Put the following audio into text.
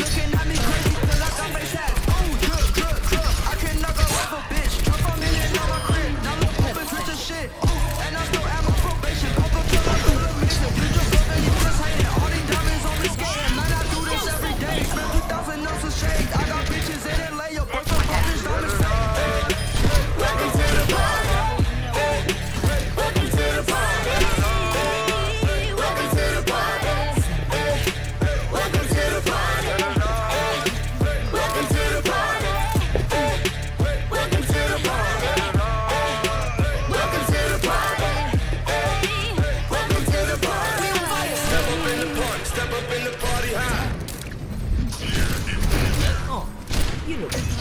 Looking at me crazy you know.